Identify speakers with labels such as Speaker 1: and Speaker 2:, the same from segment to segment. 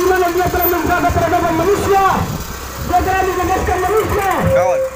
Speaker 1: di mana dia telah menjaga peradaban manusia, dia telah menjelaskan manusia.
Speaker 2: Kawan.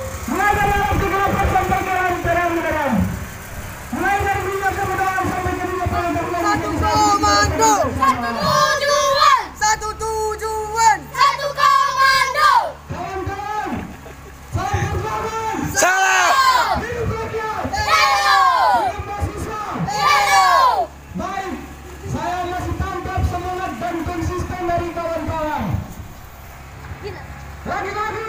Speaker 1: Danke, danke!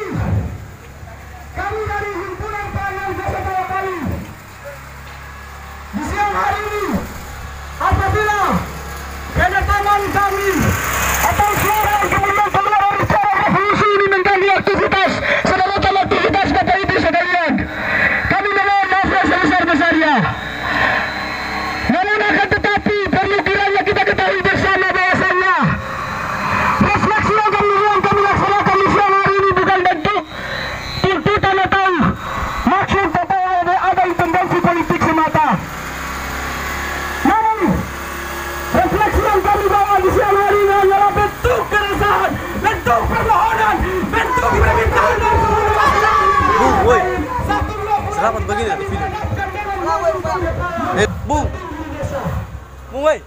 Speaker 1: Bum! Bum aí!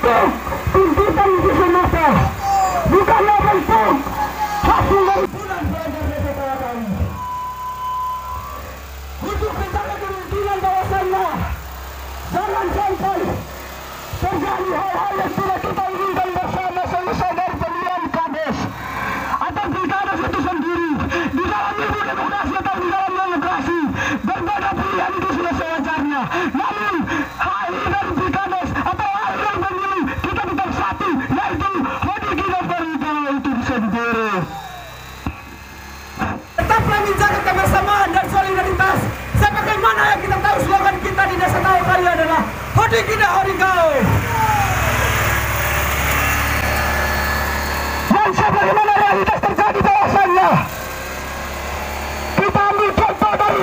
Speaker 1: itu tuntutan itu bukan bukanlah itu hasil dari banyak pelajar BPKA kami jangan sampai terjadi hal-hal yang মাঠে কিনা হরিগাঁও bagaimana realitas terjadi di bawah sana. Kita ambil contoh dari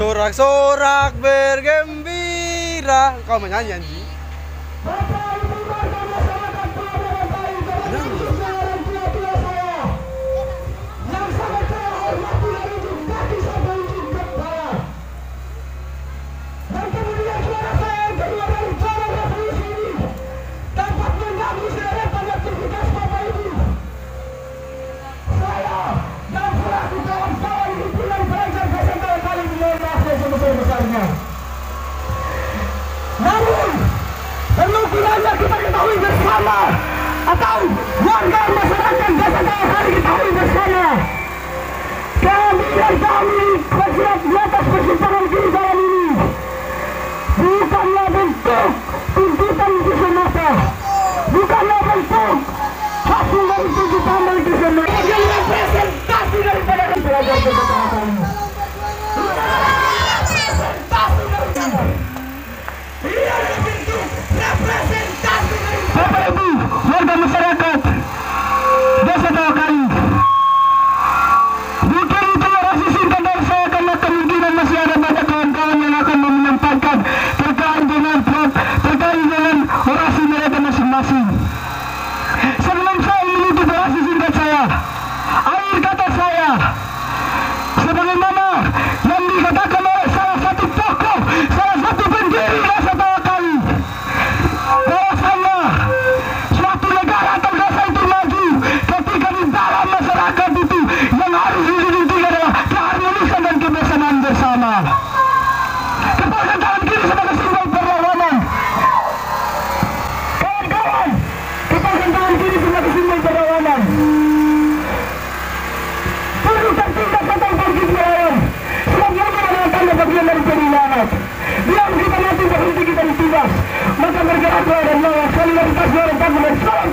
Speaker 2: Sorak-sorak bergembira. Kau menyanyi.
Speaker 1: kiranya kita ketahui bersama atau warga masyarakat desa Kawasari ketahui bersama. Kami dan kami bersiap di atas persimpangan kiri jalan ini. Bukanlah bentuk tuntutan kita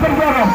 Speaker 1: Open brother.